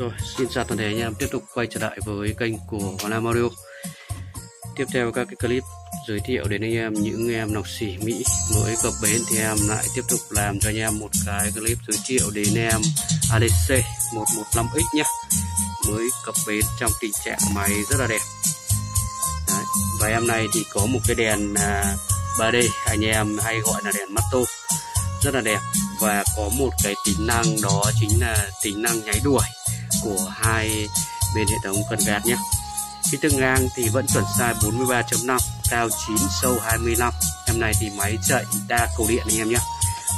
Rồi, xin chào toàn thể anh em. Tiếp tục quay trở lại với kênh của Hoàng Mario Tiếp theo các cái clip giới thiệu đến anh em những em nọc xỉ Mỹ mới cập bến thì em lại tiếp tục làm cho anh em một cái clip giới thiệu đến em ADC 115X nhé mới cập bến trong tình trạng máy rất là đẹp. Đấy. và em này thì có một cái đèn à, 3D anh em hay gọi là đèn matto rất là đẹp. Và có một cái tính năng đó chính là tính năng nháy đuổi của hai bên hệ thống cần gạt nhé. Phi tương ngang thì vẫn chuẩn size 43.5 cao 9 sâu 25 em này thì máy chạy đa cầu điện anh em nhé.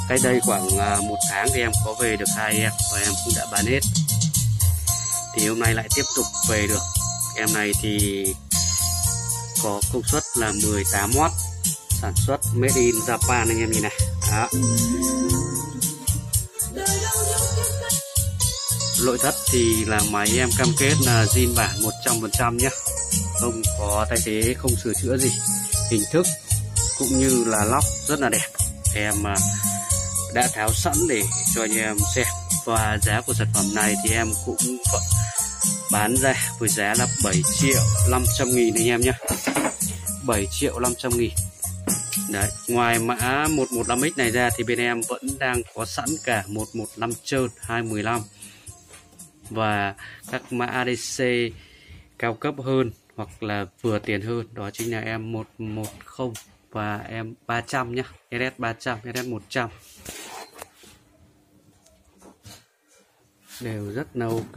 Cách đây khoảng à, một tháng thì em có về được hai em và em cũng đã bán hết. Thì hôm nay lại tiếp tục về được. Em này thì có công suất là 18W sản xuất made in Japan anh em nhìn này. Đó nội thất thì là máy em cam kết là zin bản 100% nhé. Không có thay thế không sửa chữa gì. Hình thức cũng như là lóc rất là đẹp. Em à, đã tháo sẵn để cho anh em xem. Và giá của sản phẩm này thì em cũng bán ra với giá là 7 triệu 500 nghìn anh em nhé. 7 triệu 500 nghìn. Đấy, ngoài mã 115X này ra thì bên em vẫn đang có sẵn cả 115 trơn 215 và các mã ADC cao cấp hơn hoặc là vừa tiền hơn. Đó chính là em 110 và em 300 nhá. SS 300 SS 100 đều rất là ok.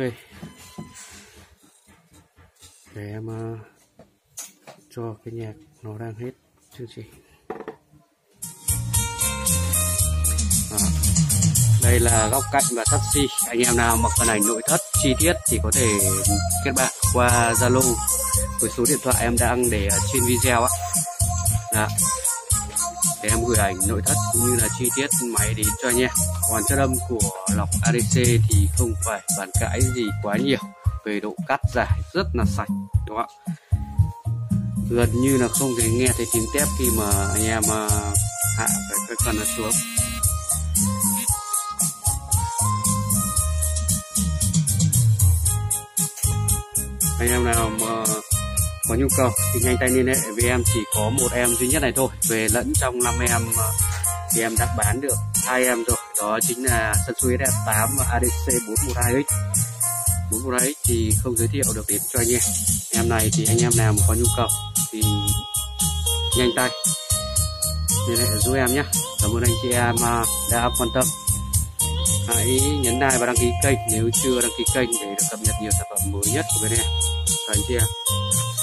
Để em uh, cho cái nhạc nó đang hết chương trình. Đây là góc cạnh và taxi. Anh em nào mặc phần ảnh nội thất chi tiết thì có thể kết bạn qua zalo. Với số điện thoại em đang để trên video á. Đó. để em gửi ảnh nội thất cũng như là chi tiết máy đến cho anh em. Còn chất âm của lọc ADC thì không phải bàn cãi gì quá nhiều. Về độ cắt giải rất là sạch đúng không ạ? Gần như là không thể nghe thấy tiếng tép khi mà anh em à, hạ cái, cái phần nó xuống. Anh em nào mà có nhu cầu thì nhanh tay liên hệ với em chỉ có một em duy nhất này thôi. Về lẫn trong năm em ờ, thì em đã bán được hai em rồi. Đó chính là Samsung S8 ADC 412X 412X thì không giới thiệu được đến cho anh em. Em này thì anh em nào mà có nhu cầu thì nhanh tay liên hệ giúp em nhé. Cảm ơn anh chị em ờ, đã quan tâm hãy nhấn like và đăng ký kênh nếu chưa đăng ký kênh để được cập nhật nhiều sản phẩm mới nhất của bên em. Chào anh chị em.